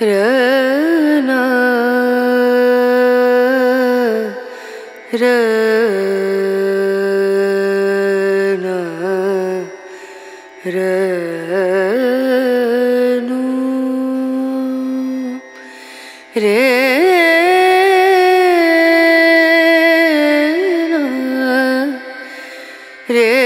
रना रना रनु रे रे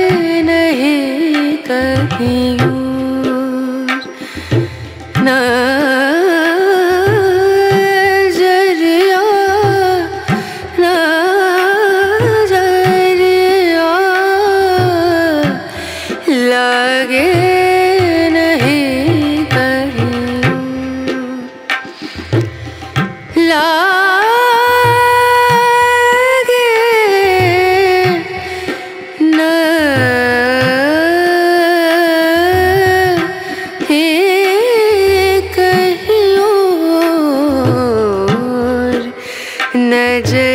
लागे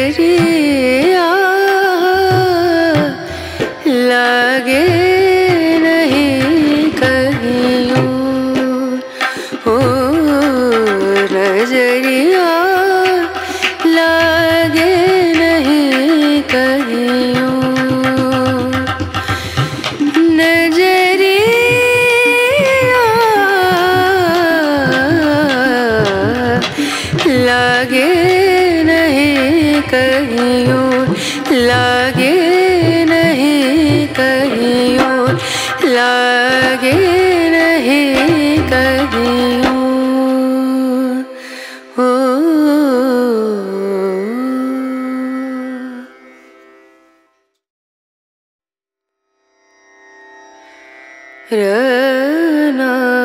लागे नहीं कहीं लागे नहीं कहीं लागे नहीं कहीं रना